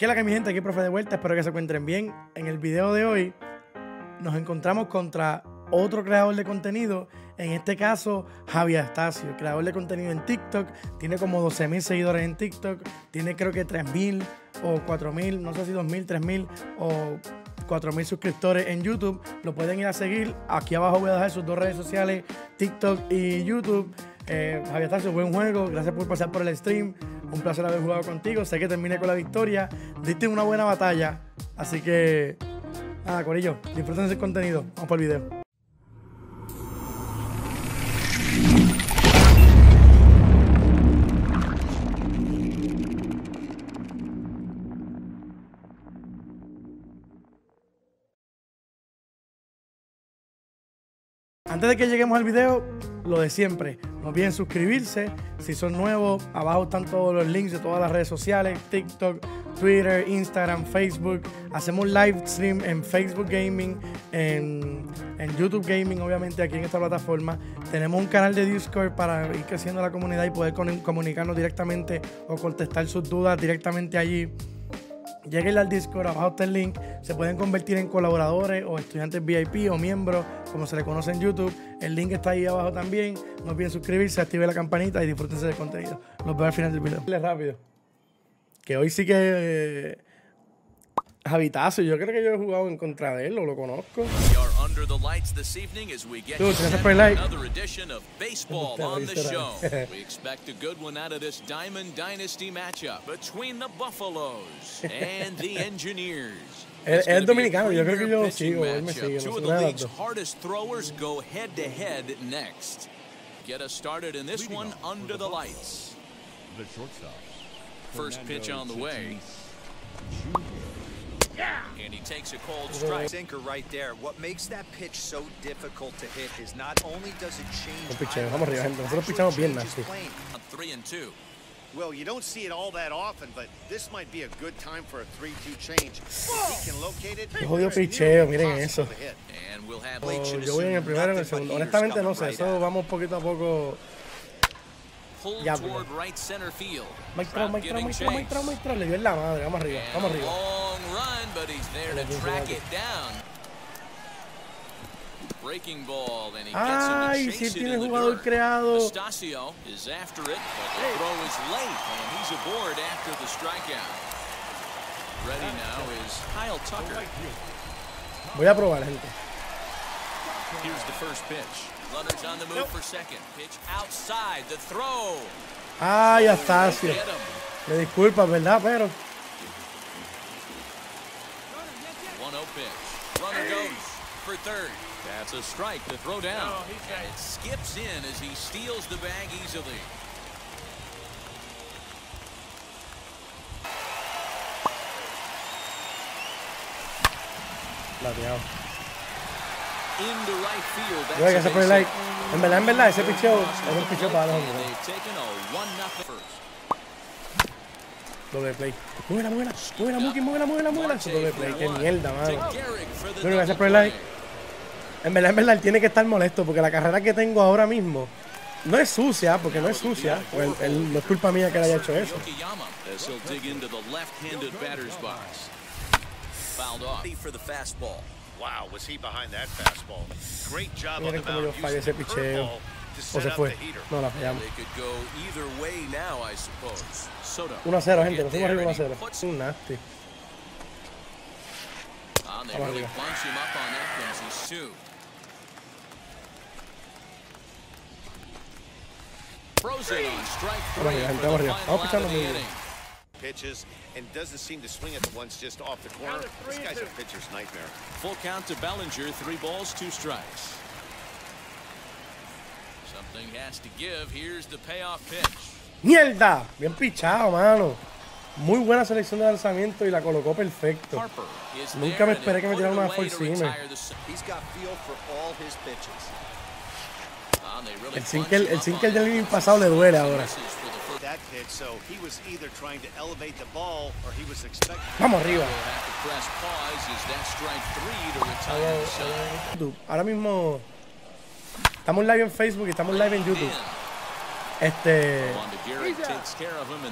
¿Qué es la que mi gente? Aquí profe de vuelta, espero que se encuentren bien. En el video de hoy nos encontramos contra otro creador de contenido, en este caso Javier Astacio, creador de contenido en TikTok, tiene como 12 mil seguidores en TikTok, tiene creo que 3 mil o 4 mil, no sé si 2 mil, 3 mil o 4 mil suscriptores en YouTube, lo pueden ir a seguir, aquí abajo voy a dejar sus dos redes sociales, TikTok y YouTube. Eh, Javier Astacio, buen juego, gracias por pasar por el stream, un placer haber jugado contigo, sé que terminé con la victoria, diste una buena batalla, así que nada, Corillo, disfruten ese contenido, vamos por el video. Antes de que lleguemos al video, lo de siempre. No olviden suscribirse. Si son nuevos, abajo están todos los links de todas las redes sociales: TikTok, Twitter, Instagram, Facebook. Hacemos live stream en Facebook Gaming, en, YouTube Gaming, obviamente aquí en esta plataforma. Tenemos un canal de Discord para ir creciendo la comunidad y poder comunicarnos directamente o contestar sus dudas directamente allí. Lleguen al Discord, abajo está el link. Se pueden convertir en colaboradores o estudiantes VIP o miembros, como se le conoce en YouTube. El link está ahí abajo también. No olviden suscribirse, activen la campanita y disfrútense del contenido. Nos vemos al final del video. rápido. Que hoy sí que. Eh, Javitazo, yo creo que yo he jugado en contra de él, o lo conozco. Under the lights this evening as we get Dude, another edition of baseball on the show. we expect a good one out of this Diamond Dynasty matchup between the Buffaloes and the Engineers. Es, es dominicano, yo creo que yo sigo, él me sigue. Two of the league's hardest throwers go head to head next. Get us started in this one under the lights. The shortstop. First pitch on the way. And he takes a cold strike. Sinker right there. What makes that pitch so difficult to hit is not only does it change. Vamos arriba, gente. Nosotros pichamos bien. Three and two. Well, you don't see it all that often, but this might be a good time for a 3-2 change. He can locate it, jodido picheo, miren eso. Oh, yo voy en el primero en el segundo. Honestamente no sé, eso vamos poquito a poco ya, center field. Maestro, maestro, maestro, maestro, maestro, le dio en la madre. Vamos arriba, vamos arriba. Run, but he's there to track it down. Breaking ball, and he gets Ay, him to chase si tiene jugador creado. Estacio is after it, but the throw is late, and he's aboard after the strikeout. Ready now is Kyle Tucker. Voy a probar, gente. Here's the first pitch. Runners on the move for second. Pitch outside. The throw. Ay, Astacio. Me disculpa, ¿verdad? Pero. Pitch. Runner goes for third. That's a strike to throw down. Oh, and it skips in as he steals the bag easily. Lateado. Yo que se pone like. En verdad, en verdad, ese picheo es un picheo para los hombres. Doble play. Muévela, muévela, muévela, Muki, muévela, muévela, muévela. doble play, qué mierda, mano. Bueno, gracias por el like. En verdad, en verdad, él tiene que estar molesto porque la carrera que tengo ahora mismo no es sucia, porque no es sucia. Pues él, no es culpa mía que le haya hecho eso. The mound. Yo fallé ese picheo. O se fue. No, la fallamos. 1-0, gente. Nos fuimos arriba 1-0. Un nasty. Vamos arriba. Vamos arriba, gente. Vamos arriba. Vamos pichando muy bien. pitches and doesn't seem to swing at the ones just off the corner. This guy's a pitcher's nightmare. Full count to Bellinger, three balls, two strikes. ¡Mierda! Bien pichado, mano. Muy buena selección de lanzamiento y la colocó perfecto. Nunca me esperé que me tirara una full seamer. El single, el single del inning pasado le duele ahora. Vamos arriba. Ahora mismo estamos live en Facebook y estamos live en YouTube. Este,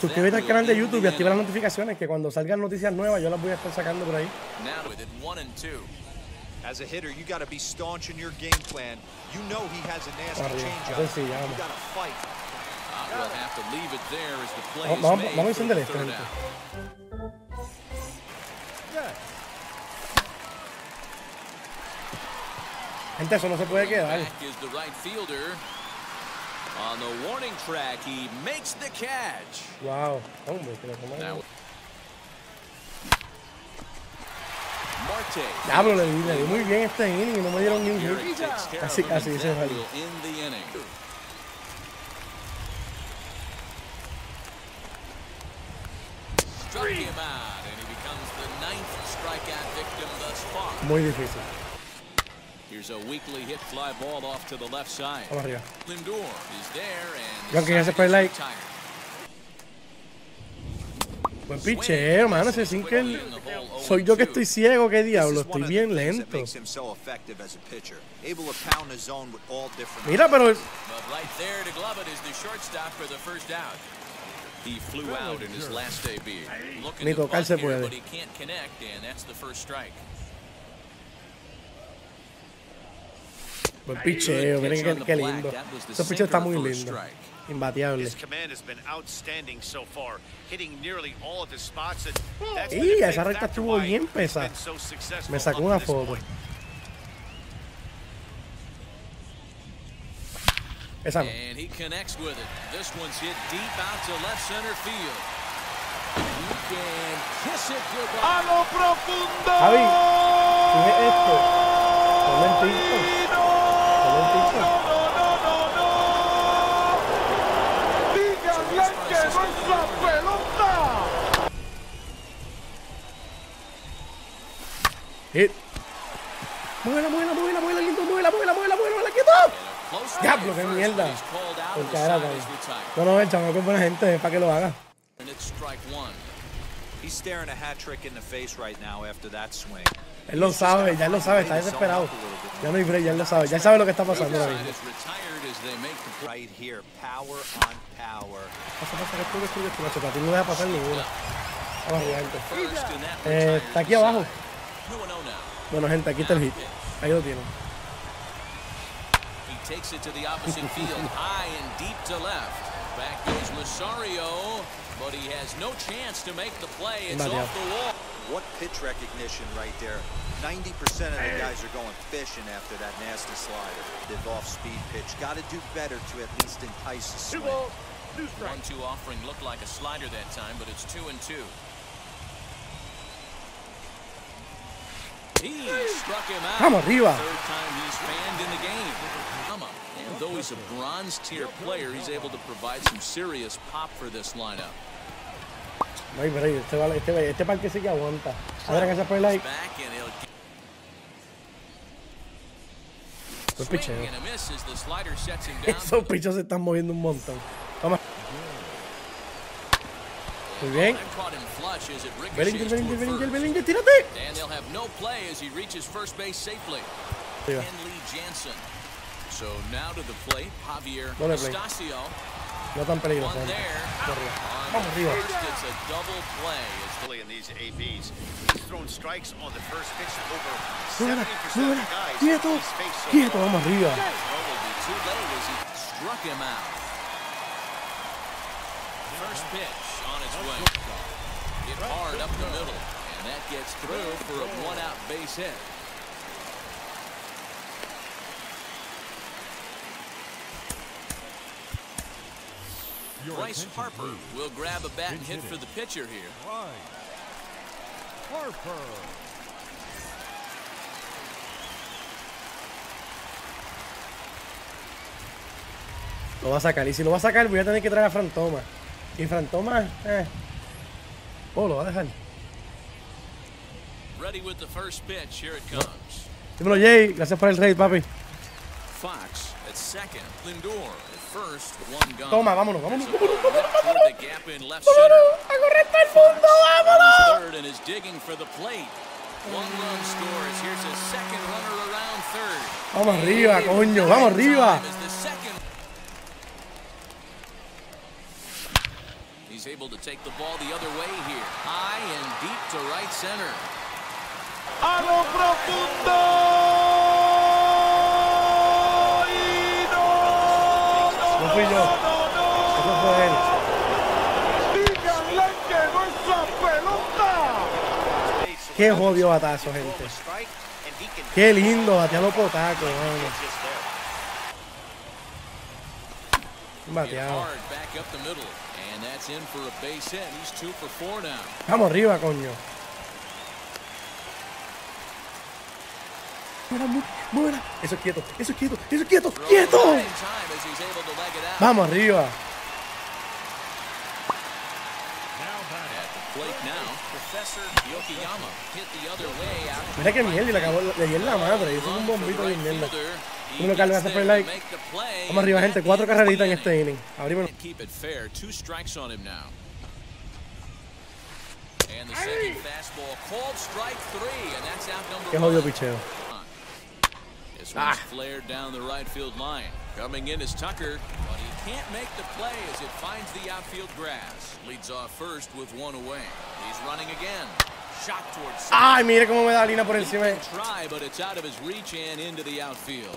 suscríbete al canal de YouTube y activa las notificaciones que cuando salgan noticias nuevas yo las voy a estar sacando por ahí. Now with it one and two. As a hitter, you got to be staunch in your game plan. You know he has a nasty changeup. Sí, You vamos. got to fight. Uh, we'll have to leave it there as the play Vamos, is vamos, made vamos a for encender the esto, third gente. eso no se puede quedar. Back is the right fielder. On the warning track, he makes the catch. Wow, hombre, que Marte. Diablo, le di, le di muy bien este inning y no me dieron ni un hit. Casi, casi, dice far. Muy difícil. Vamos arriba. Lindor is there, and Yo aunque ya se side fue is like-. Buen picheo, mano, ese sinker. Soy yo que estoy ciego, qué diablo, estoy bien lento. makes him so effective as a pitcher. Able to pound the zone with all different. Mira, pero But right there to glove it is the shortstop for the first out. He flew out in his last AB. Looking Ni to tocar bunt se here, puede. but he can't connect, and that's the first strike. Buen picheo, miren qué, qué lindo. Ese picheo está muy lindo. Imbateable. His command has been outstanding so far, hitting nearly all of his spots. And that's Y a esa recta estuvo bien pesada. Me sacó una foto. Esa no. Kiss it goodbye. Javi, ¿qué es esto? Hit. Muévela, muévela, muévela, muévela, lindo, muévela, muévela, muévela, muévela, quieto. Diablo, qué mierda. but he's called out, Por the caer side acá. is retired. No, no, el chamaco es buena gente, para que lo haga. And it's strike one. He's staring a hat trick in the face right now after that swing. Él lo sabe, ya él lo sabe, está desesperado. Ya no hay break, ya él lo sabe, ya sabe lo que está pasando ahora mismo. Pasa, pasa, que tú, que tú, macho, para ti no deja pasar ninguna. Vamos arriba, gente. Eh, está aquí abajo. side. 2-0 now. Bueno, gente, aquí está el hit. Ahí lo tienen. Takes it to the opposite field, high and deep to left. Back goes Masario, but he has no chance to make the play. It's Mario. off the wall. What pitch recognition right there. 90% of the guys are going fishing after that nasty slider. The off-speed pitch. Got to do better to at least entice the swing. One-two offering looked like a slider that time, but it's two and two. He struck him out. Vamos arriba. Third time he's fanned in the game. And though he's a bronze tier player, he's able to provide some serious pop for this lineup. No hay break, este, vale- este, este parque sí que aguanta. A ver, que se fue like. Buen picheo. and a miss as the slider sets him down. Esos pichos se están moviendo un montón. Vamos. Muy bien. That caught him flush as it Bellinger, Bellinger, Bellinger. Bellinger, tírate. And they'll have no play as he reaches first base safely. Henley Jansen. So now to the plate, Javier No le play. Estacio. No tan peligroso. One there. Vamos arriba. On Vamos the arriba. first, it's a double play. It's Early in these ABs, he's thrown strikes on the first pitch over 70% of the guys Quieto, he's faced so quieto, vamos arriba. throw will be too late as he struck him out. First pitch on its way. Hit hard up the middle, and that gets through for a one-out base hit. Bryce Harper will grab a bat and hit for the pitcher here. Harper. Lo va a sacar. Y si lo va a sacar, voy a tener que traer a Frantoma. Y Frantoma, eh. Oh, lo va a dejar. Ready with the first pitch. Here it comes. Dímelo, Jay. Gracias por el raid, papi. Fox at second. Lindor at first. One gone. Toma, vámonos, vámonos, There's a vámonos, ball vámonos, ripped toward the gap in left center. ¡A correr para el fondo! ¡Vámonos! Third and is digging for the plate. One run scores. Here's a second runner around third. Vamos arriba, coño. Vamos arriba. Time is the second. He's able to take the ball the other way here. High and deep to right center. a lo profundo. Fui yo. Eso fue él. díganle que no pelota. Qué jodido batazo, gente. Qué lindo, batea los potacos, mano. Hit Bateado. hard back up the middle. And that's in for a base hit. He's two for four now. Vamos arriba, coño. Muera, mu- muera. Eso es quieto, eso es quieto, eso es quieto, quieto. Vamos arriba. Mira que y le acabó, le di en la madre. Hizo un bombito bien mierda. Le hace play like. Vamos arriba, gente. Cuatro carreritas en este inning. Abrimos. Qué jodido picheo. Ah. This one's flared down the right field line. Coming in is Tucker, but he can't make the play as it finds the outfield grass. Leads off first with one away. He's running again. Shot towards second. Ay, mire cómo me da Lina por encima. try, but it's out of his reach and into the outfield.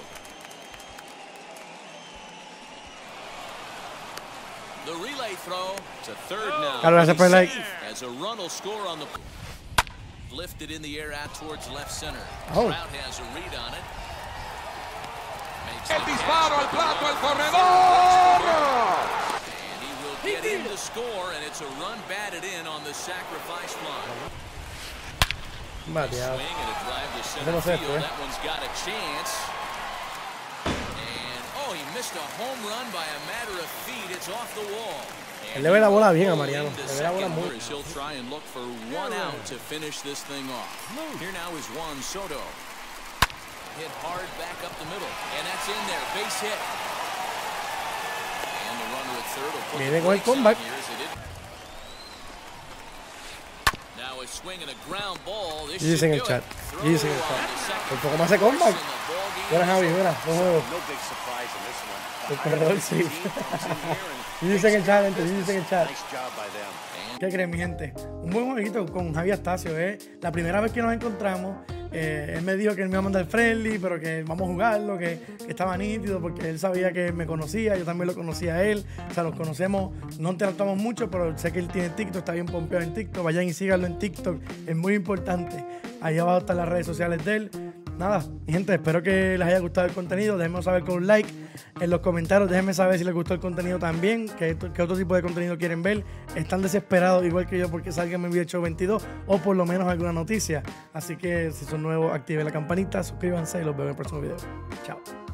The relay throw to third oh, now. Carlos hace play like. As a run will score on the oh. lifted in the air out towards left center. Oh. Trout has a read on it. Makes El disparo al plato, el corredor. And he will get in to score, and it's a run batted in on the sacrifice fly. Bateado. Swing and a drive to center no sé, field. eh. That one's got a chance. And oh, he missed a home run by a matter of feet. It's off the wall. Él le ve la bola bien a Mariano. Le ve la bola muy. where He'll try and look for one out to finish this thing off. Here now is Juan Soto. Hit hard back up the middle. And that's in there. Base hit. And the runner at third will put Viene the con el brakes on comeback. here as it is. Now a swing and a ground ball. This should do chat. it. Y dice en el chat. Por poco más hace comeback. Javi. No big surprise in this one. El corredor sí. Y dice en el chat, gente, y dice en el chat. ¿Qué creen, mi gente? Un buen jueguito con Javi Astacio, ¿eh? La primera vez que nos encontramos, eh, él me dijo que él me iba a mandar friendly, pero que vamos a jugarlo, que, que estaba nítido, porque él sabía que me conocía, yo también lo conocía a él. O sea, nos conocemos, no interactuamos mucho, pero sé que él tiene TikTok, está bien pompeado en TikTok. Vayan y síganlo en TikTok, es muy importante. Ahí abajo están las redes sociales de él. Nada, gente, espero que les haya gustado el contenido. Déjenme saber con un like en los comentarios. Déjenme saber si les gustó el contenido también, qué, otro tipo de contenido quieren ver. Están desesperados, igual que yo, porque salga mi video show 22 o por lo menos alguna noticia. Así que si son nuevos, activen la campanita, suscríbanse y los veo en el próximo video. Chao.